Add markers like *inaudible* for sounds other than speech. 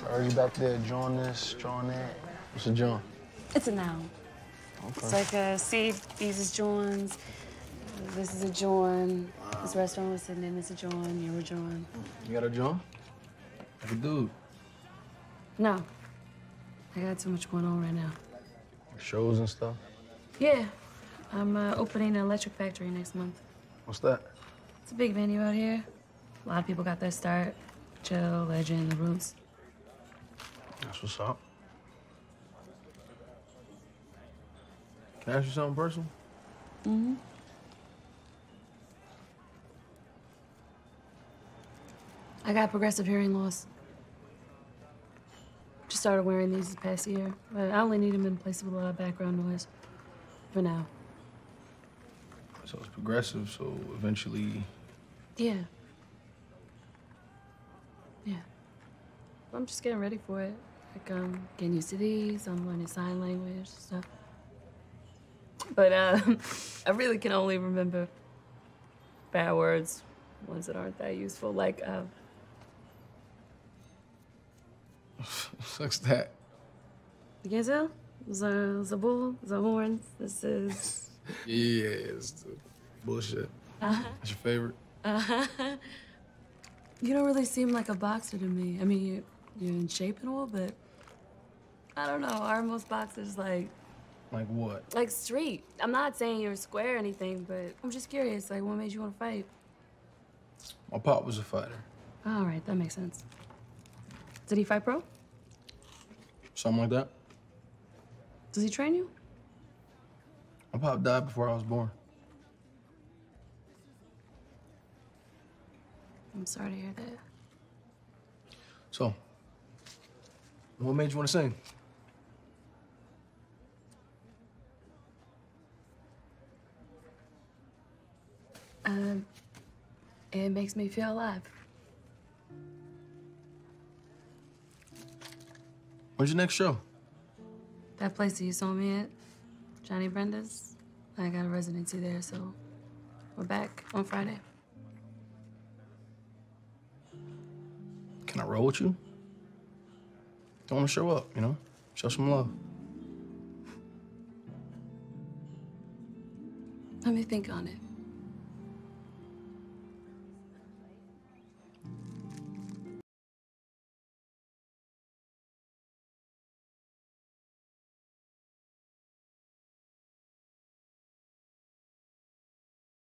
So I heard you back there drawing this, drawing that. What's a jawn? It's a noun. It's like a see, these is jawn's. This is a jawn. This restaurant was sitting in, it's a jawn. You were jawn. You got a jawn? Like a dude. No. I got too much going on right now. Shows and stuff. Yeah. I'm uh, opening an Electric Factory next month. What's that? It's a big venue out here. A lot of people got their start. Chill, Legend, The Roots. That's what's up. Can I ask you something personal? Mm-hmm. I got progressive hearing loss. Just started wearing these this past year, but I only need them in places with a lot of background noise. For now. So it's progressive, so eventually. Yeah. Yeah. I'm just getting ready for it. Like, um, getting used to these. I'm learning sign language stuff. But uh, *laughs* I really can only remember bad words, ones that aren't that useful. Like, uh, *laughs* What's that? you can't tell? The, the bull, the horns. This is. *laughs* Yeah, it's bullshit. Uh-huh. That's your favorite? Uh-huh. You don't really seem like a boxer to me. I mean, you, you're in shape and all, but I don't know. Are most boxers like Like what? like street? I'm not saying you're square or anything, but I'm just curious. Like, what made you want to fight? My pop was a fighter. All right, that makes sense. Did he fight pro? Something like that. Does he train you? My pop died before I was born. I'm sorry to hear that. So, what made you want to sing? Um, it makes me feel alive. Where's your next show? That place that you saw me at, Johnny Brenda's, I got a residency there, so we're back on Friday. Can I roll with you? I want to show up, you know? Show some love. Let me think on it.